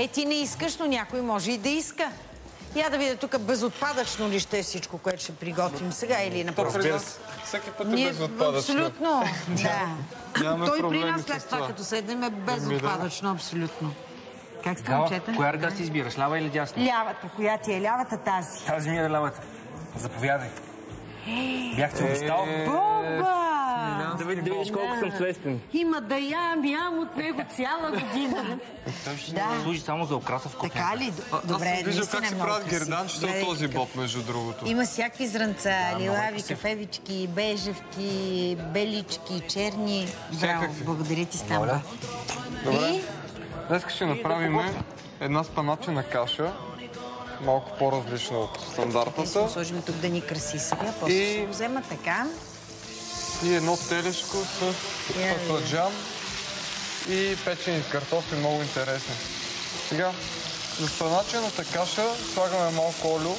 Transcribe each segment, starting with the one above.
Е, ти не искаш, но някой може и да иска. Я да видя тук безотпадъчно ли ще е всичко, което ще приготвим сега или на То при нас всеки път е Ние безотпадъчно. абсолютно, да. Нямаме Той при нас след това, като седнем, е безотпадъчно, абсолютно. Как сте, момчета? коя ръка си избираш, лява или дясна? Лявата, коя ти е лявата тази? Тази ми е лявата. Заповядай. Бяхте обещал. Боба! Да видиш, да видиш колко съм свестен. Има да ям, ям от него цяла година. Той ще Да. служи само за окраса в кухнята. Така ли? Аз Добре, съм виждал наистина как се правят герданчета от този боб, между другото. Има всякакви зранца, лилави, кафевички, бежевки, белички, черни. Браво, благодаря ти, Стамба. Добре. И Днес ще направим една спаначена каша, малко по-различна от ще стандартната. сложим тук да ни краси сега. После И- ще го взема така. И едно телешко с Я бакладжан и печени картофи, много интересни. Сега, за спаначената каша слагаме малко олио,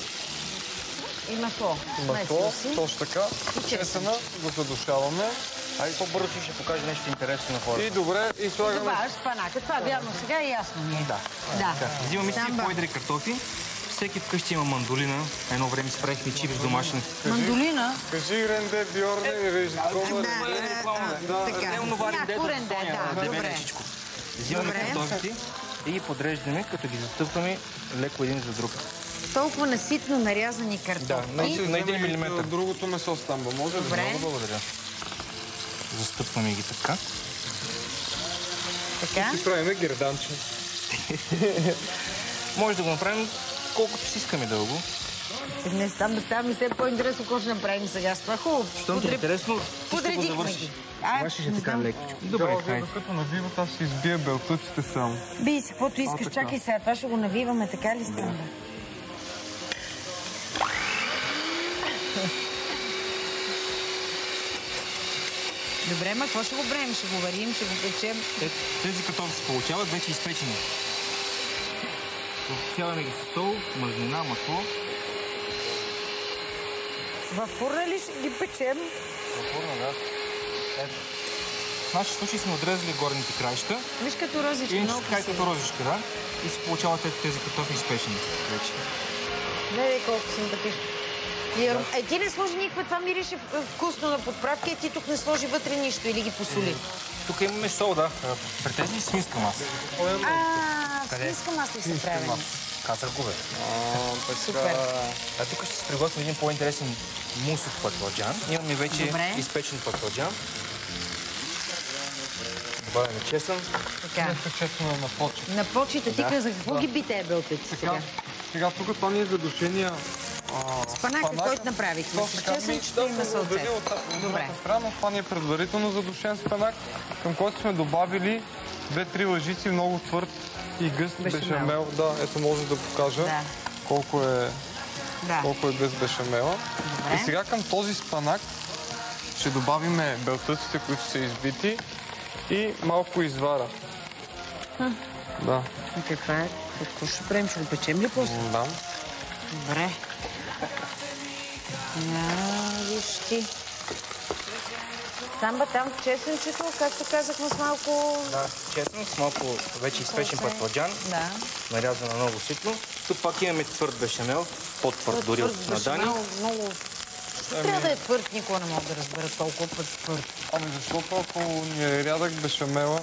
И масло. масло, точно така, чесъна, го задушаваме. Айде по-бързо ще покаже нещо интересно на хората. И добре, и слагаме Добавяш спанака. Това вярно сега е ясно ми е. Да. Да. Взимаме си по-едри картофи. Всеки вкъщи има мандолина. Едно време си правихме чипс домашни. Мандолина. Кажи Ренде, Бьорне, Режикома, Да, Ренде. да, да, така. Не онова ренде, да, всичко. Взимаме картофите и ги подреждаме, като ги застъпваме леко един за друг. Толкова наситно нарязани картофи. Да, на- Ще на един вземем и милиметър. Другото месо стамба, може ли? Добре. Много благодаря. Застъпваме ги така. Така. И правиме герданче. Може да го направим колкото си искаме дълго. Не става, да става ми все по-интересно какво ще направим сега с това. Хубаво. Щом ти е интересно, ще Подредихме ги. А, Вършиш не е така знам. лекичко. Добре, хайде. докато навиват, аз ще избия белтъците само. Би си каквото искаш. Чакай сега, това ще го навиваме, така ли става? Добре, ма какво ще го правим? Ще го варим, ще го печем. Е, Тези картофи се получават вече изпечени. Обсяваме ги с сол, мазнина, масло. Във фурна ли ще ги печем? Напорно, да. Ето. В нашия случай сме отрезали горните краища. Виж като розички, И много като розичка, да. И се получават ето тези картофи изпечени вече. Гледай колко. И аром- Е, ти не сложи никаква, това мирише вкусно на подправки, а ти тук не сложи вътре нищо или ги посоли. Тук имаме сол, да. При тези свинска маса. А, свинска масло се прави. Казах го, бе. Супер. А тук ще се приготвим един по-интересен мус от патладжан. Имаме вече Добре. изпечен патладжан. Добавяме чесън. Така. Нещо честно на почет. На почета ти каза, какво ги би те белтъци Сега, сега? сега тук това ни е задушения Спанака, който направихме. С чесънчето и масълце. Добре. Странно, това ни е предварително задушен спанак, към който сме добавили две-три лъжици много твърд и гъст Бешамел. Да, ето може да покажа Да. колко е Да. колко е без бешамела. Добре. И сега към този спанак ще добавиме белтъците, които са избити и малко извара. Да, И каква е? Какво ще правим? Ще го печем ли после? да. Добре. Я, виж ти. Самба там чесънчето, както казахме с малко... Да, чесън с малко вече изпечен патладжан, Да. нарязано много ситно. Тук пак имаме твърд бешамел, по-твърд дори от на Дани. Много, много... Трябва да е твърд, никога не мога да разбера толкова път твърд. Ами защото ако ни е рядък бешамела,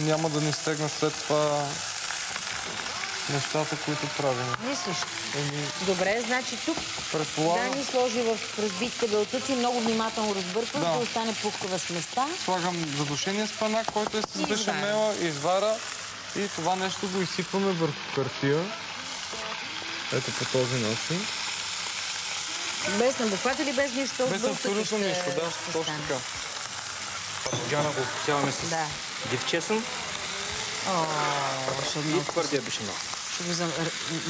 няма да ни стегнат след това нещата, които правим. Мислиш? Еми, Добре, значи тук предполагам, Дани сложи в разбитите белтъци, много внимателно разбърква, Да. да остане пухкава сместа. слагам задушения спанак, който е с И бешамела, извара и това нещо го изсипваме върху хартия. Ето по този начин. Без набухват или без нищо? Без абсолютно ще- нищо, да, ще точно така. Патладжана го посяваме с Да. див чесън О, ще, и много- твърдия бешамел. Ще го зам...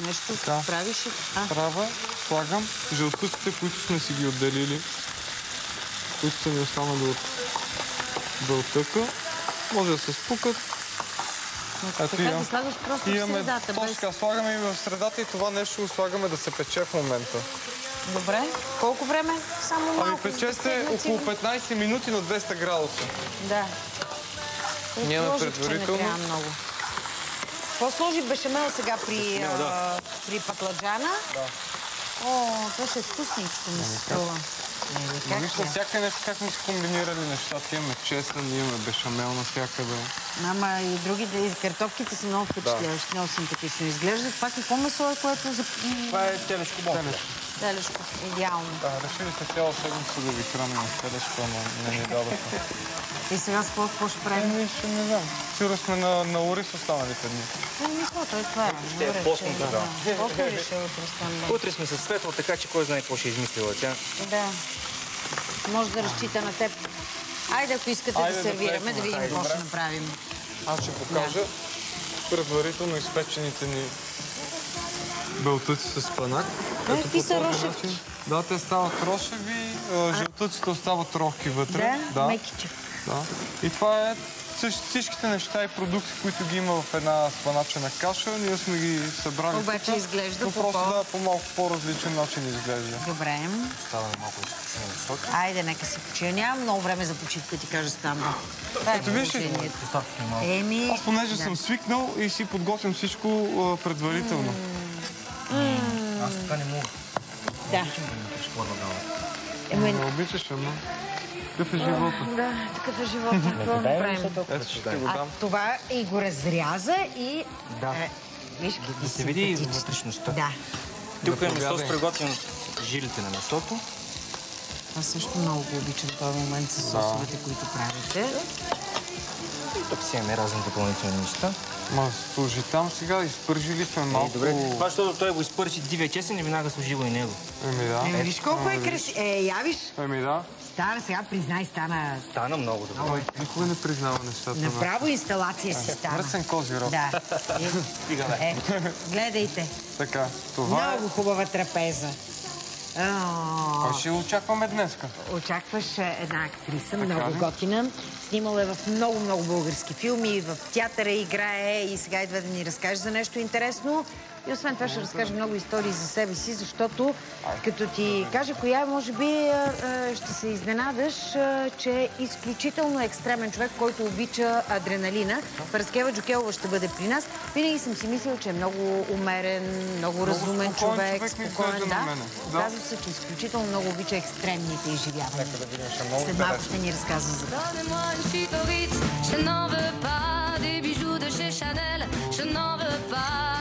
Нещо Така. правиш и... А, Трава, слагам жълтъците, които сме си ги отделили, които са ми останали от бълтъка. Може да се спукат. Ето така ги слагаш просто в Имаме, средата. точно Без... слагаме и в средата и това нещо го слагаме да се пече в момента. Добре. Колко време? Само малко. Ами за да пече се около сигурно. 15 минути на 200 градуса. Да. Няма Ложичка предварително. Не трябва много. Какво сложи бешамел сега при, а, при пакладжана? Да. О, това ще е вкусничко ми се струва. Как Вижте, е? всяка нещо как сме си комбинирали нещата. Имаме чесън, имаме бешамел навсякъде. Ама и другите, и картофките са много впечатляващи, много симпатично изглеждат. Това какво месо е, което за... Това е телешко бомба. Телешко, идеално. Да, решили сте цяла седмица да ви храним с телешко, но не ни дадоха. И сега с какво, ще правим? Еми, ще не знам. Сигурно сме на, на Орис останалите дни. Ами, какво, той това е. Ще е Добре, постно, че- да. Какво е решил утре стане? Утре сме със светло, така че кой знае какво ще е измислила тя. Да. Може да разчита на теб. Айде, ако искате Айде да да сервираме, плеснем. да видим какво ще направим. Аз ще покажа предварително изпечените ни белтъци с панак. Ето какви по са рошевки? Да, те стават рошеви, а, жълтъците остават рохки вътре. Да, мекиче. Да. И това е всичките неща и продукти, които ги има в една спаначена каша. Ние сме ги събрали Обаче тук, изглежда но по просто да, по малко по-различен начин изглежда. Добре. Става малко високо. Айде, нека се почина. Нямам много време за почивка, ти кажа стана. Е Ето виж. Еми... Аз понеже да. съм свикнал и си подготвям всичко предварително. Аз така не мога. Да. Да ми пришпорва глава. Еми, Не обичаш, ама. Какъв е живота? да, такъв е живота. Какво направим? А това и го разряза и... Да. Е, виж Да се види симпатични. вътрешността. Да. Тук е месо с приготвен жилите на месото. Аз също много го обичам този момент с сосовете, които правите. И тук си имаме разни допълнителни неща. Ма служи там сега, изпържили сме малко. Добре. Това, защото той го изпърчи дивия чесън и веднага служи го и него. Еми да. Еми, виж колко е красиво. Е, явиш? Еми да. Стана, сега признай, стана... Стана много добре. Той никога не признава нещата. на- Направо инсталация си стана. Мръсен козирог. Да. Е, Стига, бе. е, гледайте. Така, това е... Много хубава трапеза. Кой ще очакваме днеска? Очакваш една актриса, Така много ли? готина. Снимала е в много, много български филми, в театъра играе и сега идва да ни разкаже за нещо интересно. И освен това ще разкаже много истории за себе си, защото като ти кажа коя, може би а, а, ще се изненадаш, а, че е изключително екстремен човек, който обича адреналина. Параскева Джокелова ще бъде при нас. Винаги съм си мислила, че е много умерен, много разумен спокоен човек. човек спокоен, изглежда на да. мене. Да. Казва се, че изключително много обича екстремните изживявания. Нека да видим, ще е много След малко ще ни разказва за това. Je n'en veux pas des bijoux de chez Chanel, je n'en veux pas